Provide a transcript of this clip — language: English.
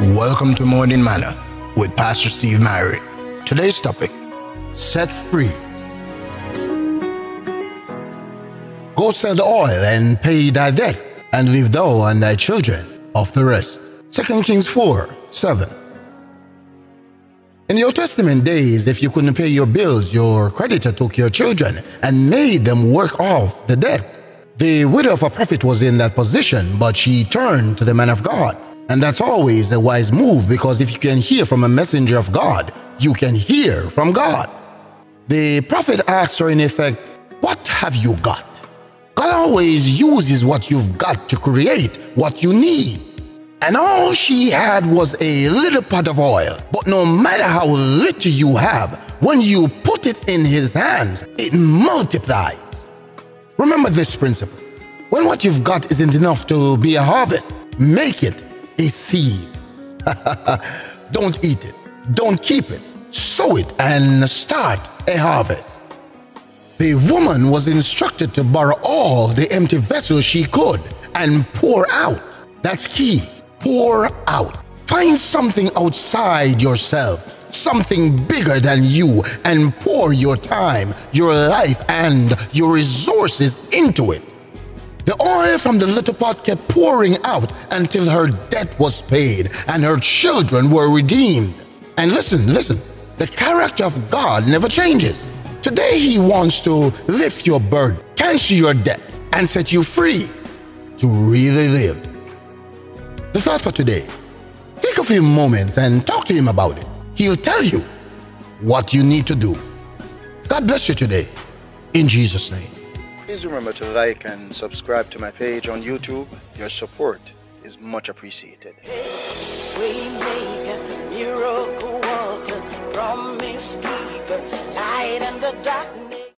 welcome to Morning Manna with Pastor Steve Myrie. Today's topic Set Free. Go sell the oil and pay thy debt, and leave thou and thy children of the rest. 2 Kings 4 7. In the Old Testament days, if you couldn't pay your bills, your creditor took your children and made them work off the debt. The widow of a prophet was in that position, but she turned to the man of God. And that's always a wise move because if you can hear from a messenger of God, you can hear from God. The prophet asks her, in effect, What have you got? God always uses what you've got to create what you need. And all she had was a little pot of oil. But no matter how little you have, when you put it in his hands, it multiplies. Remember this principle. When what you've got isn't enough to be a harvest, make it a seed. Don't eat it. Don't keep it. Sow it and start a harvest. The woman was instructed to borrow all the empty vessels she could and pour out. That's key pour out. Find something outside yourself, something bigger than you, and pour your time, your life, and your resources into it. The oil from the little pot kept pouring out until her debt was paid and her children were redeemed. And listen, listen, the character of God never changes. Today, He wants to lift your burden, cancel your debt, and set you free to really live. The thought for today take a few moments and talk to him about it. He'll tell you what you need to do. God bless you today. In Jesus' name. Please remember to like and subscribe to my page on YouTube. Your support is much appreciated. miracle promise keeper, light the darkness.